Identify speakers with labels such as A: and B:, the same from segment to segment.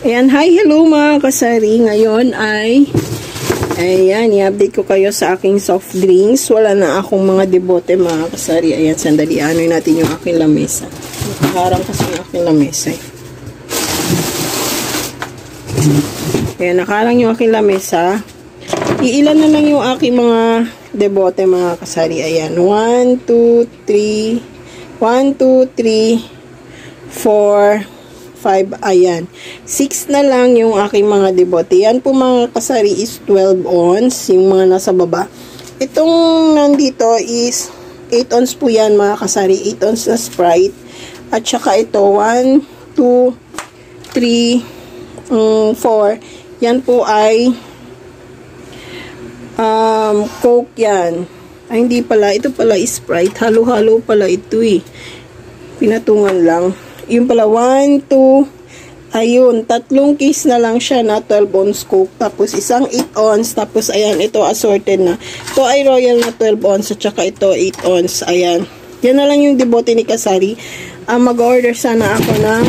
A: Ayan, hi, hello mga kasari. Ngayon ay, ayan, i-update ko kayo sa aking soft drinks. Wala na akong mga debote mga kasari. Ayan, sandali, ano natin yung aking lamesa. Nakaharang kasi yung aking lamesa. Eh. Ayan, nakarang yung aking lamesa. Iilan na lang yung aking mga debote mga kasari. Ayan, 1, 2, 3, 1, 2, 3, 4, 5, ayan. 6 na lang yung aking mga debote. Yan po mga kasari is 12 ons, yung mga nasa baba. Itong nandito is 8 ons po yan mga kasari. 8 ons na Sprite. At saka ito, 1, 2, 3, um, 4. Yan po ay um, Coke yan. Ay, hindi pala. Ito pala is Sprite. Halo-halo pala ito eh. Pinatungan lang. Yung pala, 1, 2, ayun, tatlong case na lang siya na 12 ounce coke. Tapos isang 8 ounce. Tapos ayan, ito assorted na. Ito ay royal na 12 ounce at saka ito 8 ounce. Ayan. Yan na lang yung debote ni Kasari. Uh, Mag-order sana ako ng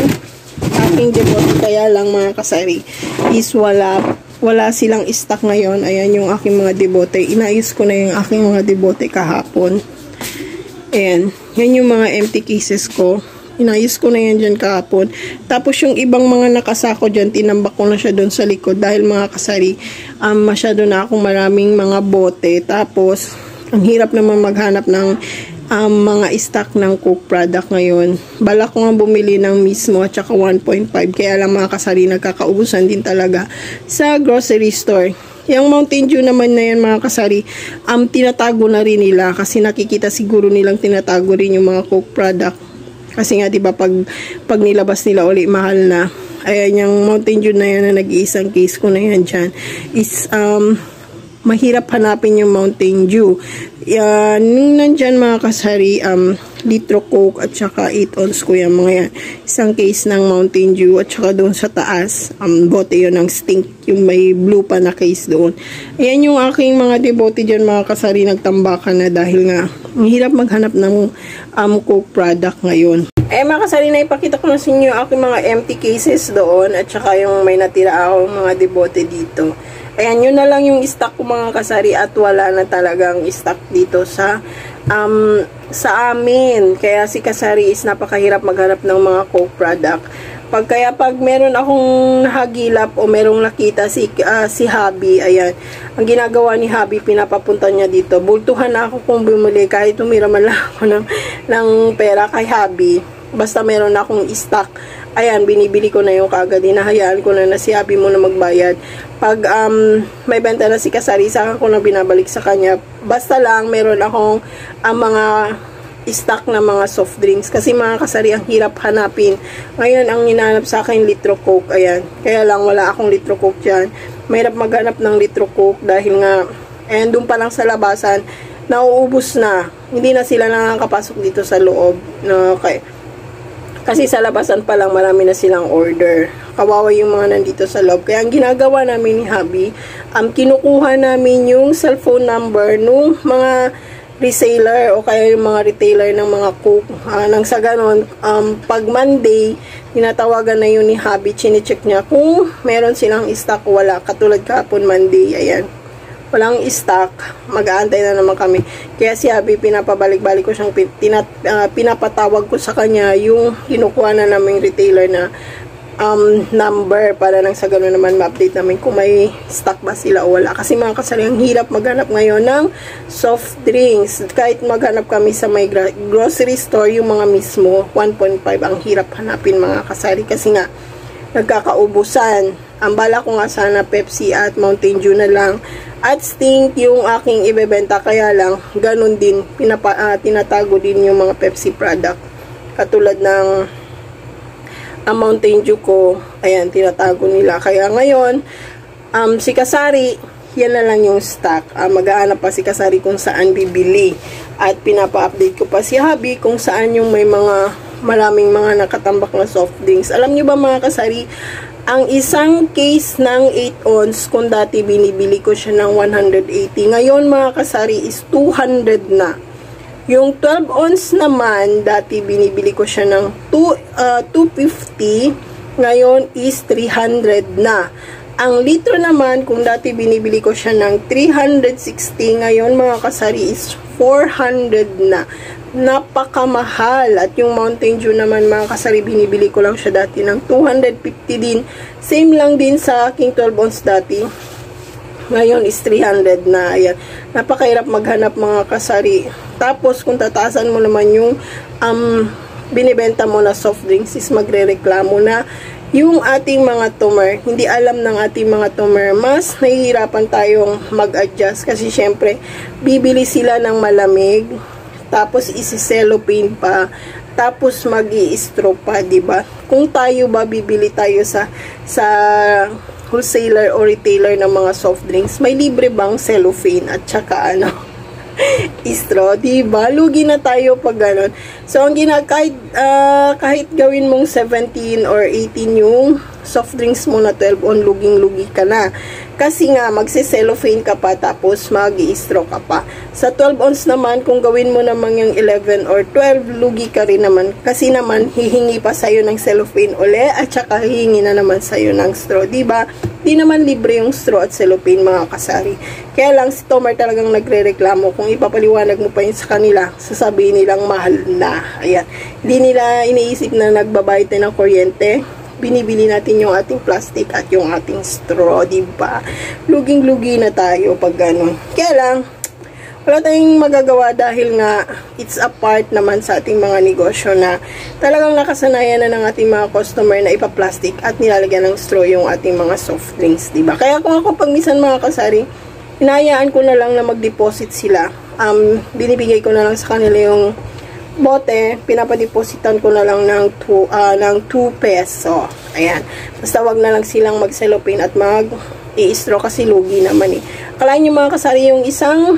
A: aking debote. Kaya lang mga Kasari is wala wala silang stock ngayon. Ayan yung aking mga debote. Inayos ko na yung aking mga debote kahapon. Ayan. Yan yung mga empty cases ko. Inayos ko na yan dyan kahapon. Tapos yung ibang mga nakasako dyan, tinambak ko na siya doon sa likod. Dahil mga kasari, um, masyado na akong maraming mga bote. Tapos, ang hirap naman maghanap ng um, mga stock ng Coke product ngayon. Bala ko nga bumili ng mismo at saka 1.5. Kaya lang mga kasari, nagkakaubusan din talaga sa grocery store. Yung Mountain Dew naman na yan mga kasari, um, tinatago na rin nila kasi nakikita siguro nilang tinatago rin yung mga Coke product kasi nga 'di ba pag pag nilabas nila uli mahal na. Ayan yung Mountain Dew na yan na nag-iisang case ko na yan dyan is um mahirap hanapin yung Mountain Dew. Yan, nung nandyan mga kasari, um, litro coke at saka 8 ounce ko yan mga yan. Isang case ng Mountain Dew at saka doon sa taas, um, bote yun ng stink, yung may blue pa na case doon. Ayan yung aking mga debote dyan mga kasari, nagtambakan na dahil nga, ang hirap maghanap ng um, coke product ngayon. Eh mga kasari, na ipakita ko na sa inyo aking mga empty cases doon at saka yung may natira ako mga debote dito. Ayan, yun na lang yung stock ko mga kasari at wala na talagang stock dito sa um, sa amin. Kaya si kasari is napakahirap maghanap ng mga coke product. Pag kaya pag meron akong nahagilap o merong nakita si uh, si Habi, ayan. Ang ginagawa ni Habi, pinapapunta niya dito. Bultuhan ako kung bumili kahit tumira man lang ako ng, ng pera kay Habi. Basta meron akong stock ayan, binibili ko na yung kagad. Hinahayaan ko na na si Happy mo na magbayad. Pag um, may benta na si Kasari, saka ko na binabalik sa kanya. Basta lang, meron akong ang mga stock na mga soft drinks. Kasi mga kasari, ang hirap hanapin. Ngayon, ang hinahanap sa akin, litro coke. Ayan. Kaya lang, wala akong litro coke dyan. Mahirap maghanap ng litro coke dahil nga, ayan, doon pa lang sa labasan, nauubos na. Hindi na sila nakakapasok dito sa loob. Okay kasi sa labasan pa lang marami na silang order. Kawawa yung mga nandito sa loob. Kaya ang ginagawa namin ni Habi, um, kinukuha namin yung cellphone number nung mga reseller o kaya yung mga retailer ng mga cook. Uh, nang sa ganon, um, pag Monday, tinatawagan na yun ni Habi, chinecheck niya kung meron silang stock wala. Katulad kahapon Monday, ayan walang stock, mag-aantay na naman kami. Kaya si Abby, pinapabalik-balik ko siyang pinat, uh, pinapatawag ko sa kanya yung kinukuha na namin retailer na um, number para nang sa gano'n naman ma-update namin kung may stock ba sila o wala. Kasi mga kasari, ang hirap maghanap ngayon ng soft drinks. Kahit maghanap kami sa may grocery store, yung mga mismo, 1.5 ang hirap hanapin mga kasari. Kasi nga, nagkakaubusan. Ang bala ko nga sana Pepsi at Mountain Dew na lang. At Sting yung aking ibebenta kaya lang ganun din pinapa, uh, tinatago din yung mga Pepsi product. Katulad ng ang Mountain Dew ko ayan tinatago nila. Kaya ngayon um, si Kasari yan na lang yung stock. Uh, mag-aanap pa si Kasari kung saan bibili. At pinapa-update ko pa si Habi kung saan yung may mga maraming mga nakatambak na soft drinks. Alam nyo ba mga Kasari ang isang case ng 8 ounce, kung dati binibili ko siya ng 180, ngayon mga kasari is 200 na. Yung 12 ounce naman, dati binibili ko siya ng 2, uh, 250. ngayon is 300 na. Ang litro naman, kung dati binibili ko siya ng 360, ngayon mga kasari is 400 na. Napakamahal. At yung Mountain Dew naman mga kasari, binibili ko lang siya dati ng 250 din. Same lang din sa aking 12 ounce dati. Ngayon is 300 na. Ayan. Napakahirap maghanap mga kasari. Tapos kung tataasan mo naman yung um, binibenta mo na soft drinks is magre-reklamo na yung ating mga tumor, hindi alam ng ating mga tumor, mas nahihirapan tayong mag-adjust kasi syempre, bibili sila ng malamig, tapos isi-cellophane pa, tapos mag straw pa, ba? Kung tayo ba bibili tayo sa sa wholesaler or retailer ng mga soft drinks, may libre bang cellophane at saka ano? Straw, di ba? Lugi na tayo pag ganun. So, ang gina kahit, uh, kahit gawin mong 17 or 18 yung soft drinks mo na 12 on, luging-lugi ka na. Kasi nga, magse-cellophane ka pa, tapos mag straw ka pa. Sa 12 ounce naman, kung gawin mo naman yung 11 or 12, lugi ka rin naman. Kasi naman, hihingi pa sa'yo ng cellophane uli, at saka hihingi na naman sa'yo ng straw. Diba? Di naman libre yung straw at cellophane, mga kasari. Kaya lang, si Tomer talagang nagre-reklamo. Kung ipapaliwanag mo pa yun sa kanila, sasabihin nilang mahal na. Ayan. Hindi nila iniisip na nagbabayad ng kuryente binibili natin yung ating plastic at yung ating straw, di ba? Luging-lugi na tayo pag gano'n. Kaya lang, wala tayong magagawa dahil nga it's a part naman sa ating mga negosyo na talagang nakasanayan na ng ating mga customer na ipa-plastic at nilalagyan ng straw yung ating mga soft drinks, ba? Kaya kung ako pag minsan mga kasari, hinayaan ko na lang na mag-deposit sila. Um, binibigay ko na lang sa kanila yung bote, pinapadepositan ko na lang ng 2 uh, ah, ng 2 peso. Ayan. Basta wag na lang silang mag-cellophane at mag i-straw kasi lugi naman eh. Kalahin nyo mga kasari yung isang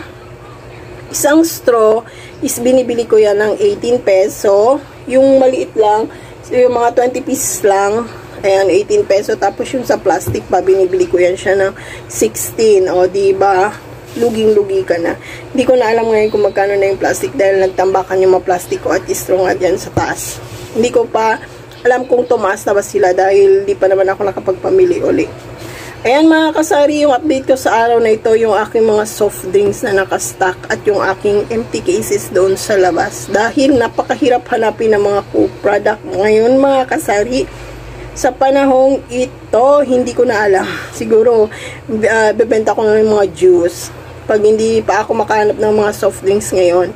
A: isang straw is binibili ko yan ng 18 peso. Yung maliit lang, so yung mga 20 pieces lang, ayan, 18 peso. Tapos yung sa plastic pa, binibili ko yan siya ng 16. O, diba? Luging-lugi ka na. Hindi ko na alam ngayon kung magkano na yung plastic dahil nagtambakan yung mga plastic ko at istro nga dyan sa taas. Hindi ko pa alam kung tumaas na ba sila dahil di pa naman ako nakapagpamili uli. Ayan mga kasari, yung update ko sa araw na ito, yung aking mga soft drinks na nakastock at yung aking empty cases doon sa labas. Dahil napakahirap hanapin ng mga cook product ngayon mga kasari. Sa panahong ito, hindi ko na alam. Siguro, uh, bebenta ko na yung mga juice pag hindi pa ako makahanap ng mga soft drinks ngayon,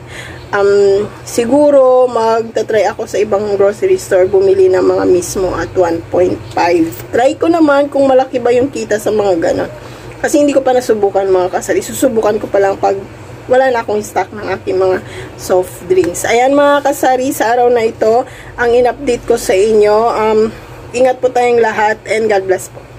A: um, siguro magta-try ako sa ibang grocery store bumili ng mga mismo at 1.5. Try ko naman kung malaki ba yung kita sa mga ganon. Kasi hindi ko pa nasubukan mga kasali. Susubukan ko pa lang pag wala na akong stock ng aking mga soft drinks. Ayan mga kasari, sa araw na ito, ang in-update ko sa inyo. Um, ingat po tayong lahat and God bless po.